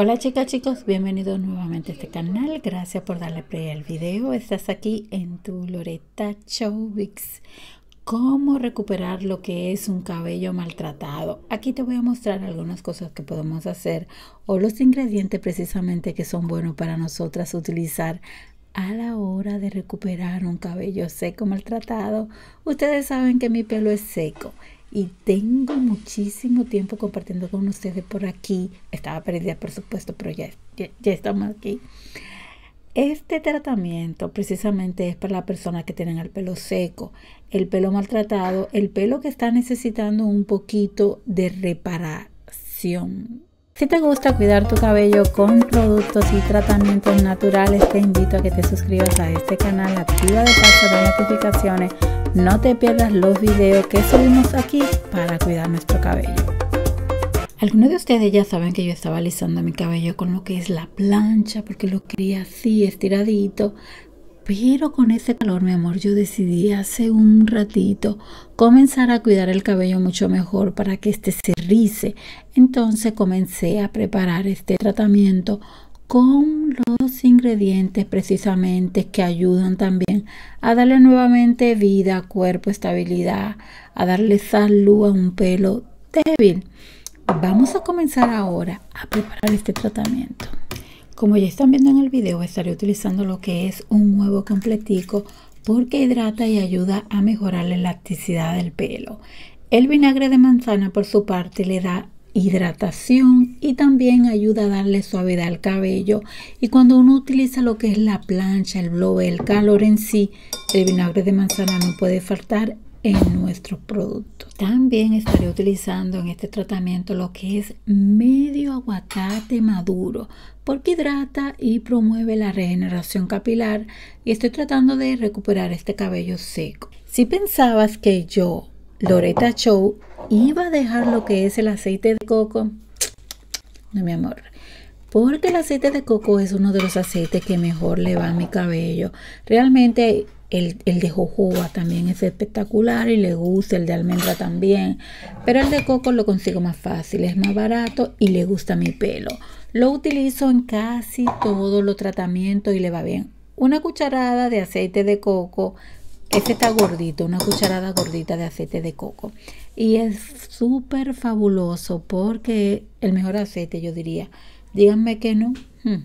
Hola chicas chicos, bienvenidos nuevamente a este canal. Gracias por darle play al video. Estás aquí en tu Loreta Chowix. Cómo recuperar lo que es un cabello maltratado. Aquí te voy a mostrar algunas cosas que podemos hacer o los ingredientes precisamente que son buenos para nosotras utilizar a la hora de recuperar un cabello seco maltratado. Ustedes saben que mi pelo es seco y tengo muchísimo tiempo compartiendo con ustedes por aquí. Estaba perdida, por supuesto, pero ya, ya, estamos aquí. Este tratamiento precisamente es para la persona que tienen el pelo seco, el pelo maltratado, el pelo que está necesitando un poquito de reparación. Si te gusta cuidar tu cabello con productos y tratamientos naturales, te invito a que te suscribas a este canal, activa de paso de notificaciones no te pierdas los videos que subimos aquí para cuidar nuestro cabello. Algunos de ustedes ya saben que yo estaba alisando mi cabello con lo que es la plancha porque lo quería así estiradito. Pero con ese calor, mi amor, yo decidí hace un ratito comenzar a cuidar el cabello mucho mejor para que este se rice. Entonces comencé a preparar este tratamiento con los ingredientes precisamente que ayudan también a darle nuevamente vida, cuerpo, estabilidad, a darle salud a un pelo débil. Vamos a comenzar ahora a preparar este tratamiento. Como ya están viendo en el video, estaré utilizando lo que es un huevo completico porque hidrata y ayuda a mejorar la elasticidad del pelo. El vinagre de manzana por su parte le da hidratación y también ayuda a darle suavidad al cabello y cuando uno utiliza lo que es la plancha, el blower, el calor en sí, el vinagre de manzana no puede faltar en nuestros productos. También estaré utilizando en este tratamiento lo que es medio aguacate maduro porque hidrata y promueve la regeneración capilar y estoy tratando de recuperar este cabello seco. Si pensabas que yo, Loreta Show, iba a dejar lo que es el aceite de coco. No, mi amor. Porque el aceite de coco es uno de los aceites que mejor le va a mi cabello. Realmente el, el, de jojoba también es espectacular y le gusta, el de almendra también. Pero el de coco lo consigo más fácil, es más barato y le gusta mi pelo. Lo utilizo en casi todos los tratamientos y le va bien. Una cucharada de aceite de coco este está gordito, una cucharada gordita de aceite de coco. Y es súper fabuloso porque el mejor aceite, yo diría. Díganme que no. Hmm,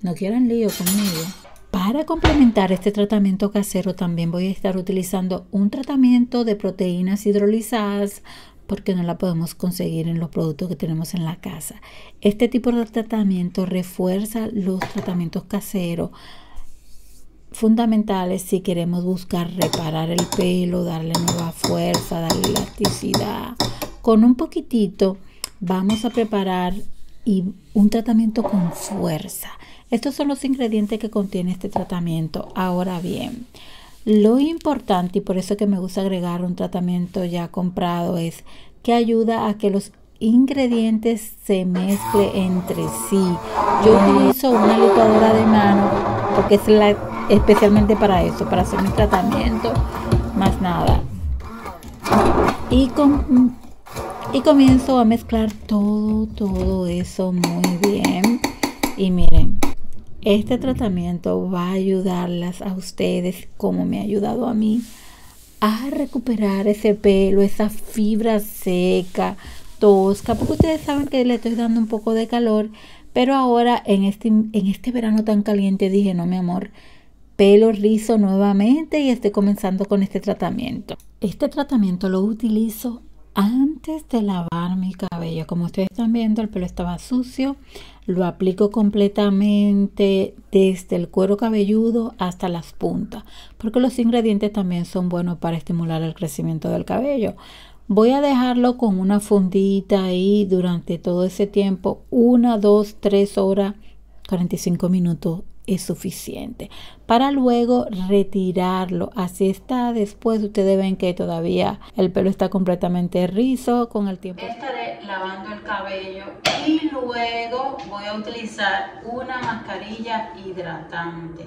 no quieran lío conmigo. Para complementar este tratamiento casero también voy a estar utilizando un tratamiento de proteínas hidrolizadas porque no la podemos conseguir en los productos que tenemos en la casa. Este tipo de tratamiento refuerza los tratamientos caseros fundamentales si queremos buscar reparar el pelo, darle nueva fuerza, darle elasticidad. Con un poquitito vamos a preparar y un tratamiento con fuerza. Estos son los ingredientes que contiene este tratamiento. Ahora bien, lo importante y por eso que me gusta agregar un tratamiento ya comprado es que ayuda a que los ingredientes se mezclen entre sí. Yo utilizo una licuadora de mano porque es la especialmente para eso, para hacer mi tratamiento, más nada. Y, y comienzo a mezclar todo, todo eso muy bien. Y miren, este tratamiento va a ayudarlas a ustedes, como me ha ayudado a mí, a recuperar ese pelo, esa fibra seca, tosca, porque ustedes saben que le estoy dando un poco de calor, pero ahora en este, en este verano tan caliente dije, no, mi amor, pelo rizo nuevamente y estoy comenzando con este tratamiento. Este tratamiento lo utilizo antes de lavar mi cabello. Como ustedes están viendo, el pelo estaba sucio. Lo aplico completamente desde el cuero cabelludo hasta las puntas, porque los ingredientes también son buenos para estimular el crecimiento del cabello. Voy a dejarlo con una fundita ahí durante todo ese tiempo, una, dos, tres horas, 45 minutos es suficiente. Para luego retirarlo así está después ustedes ven que todavía el pelo está completamente rizo con el tiempo estaré lavando el cabello y luego voy a utilizar una mascarilla hidratante.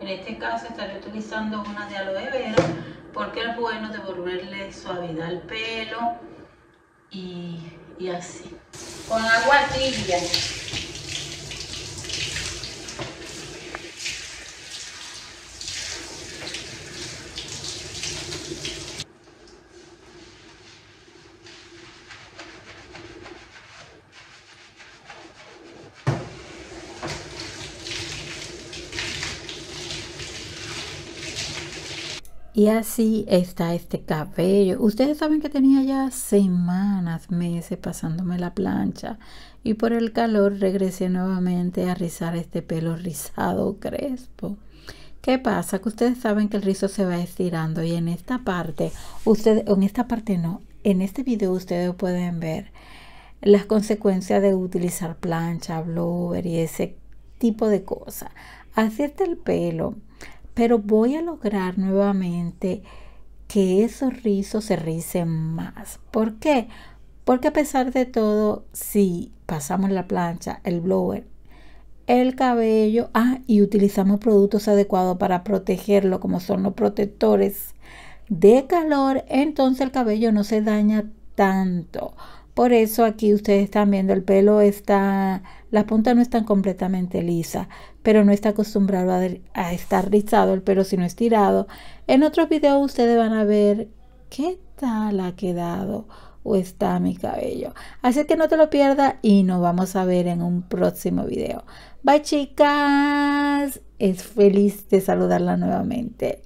En este caso estaré utilizando una de aloe vera porque es bueno devolverle suavidad al pelo y, y así. Con agua tibia Y así está este cabello. Ustedes saben que tenía ya semanas, meses pasándome la plancha. Y por el calor regresé nuevamente a rizar este pelo rizado crespo. ¿Qué pasa? Que ustedes saben que el rizo se va estirando y en esta parte, ustedes, en esta parte no, en este video ustedes pueden ver las consecuencias de utilizar plancha, blower y ese tipo de cosas. Hacerte el pelo, pero voy a lograr nuevamente que esos rizos se ricen más. ¿Por qué? Porque a pesar de todo, si pasamos la plancha, el blower, el cabello, ah, y utilizamos productos adecuados para protegerlo, como son los protectores de calor, entonces el cabello no se daña tanto. Por eso aquí ustedes están viendo el pelo está, la punta no está completamente lisa, pero no está acostumbrado a, estar rizado el pelo sino estirado. En otros videos ustedes van a ver qué tal ha quedado o está mi cabello. Así que no te lo pierdas y nos vamos a ver en un próximo video. Bye chicas, es feliz de saludarla nuevamente.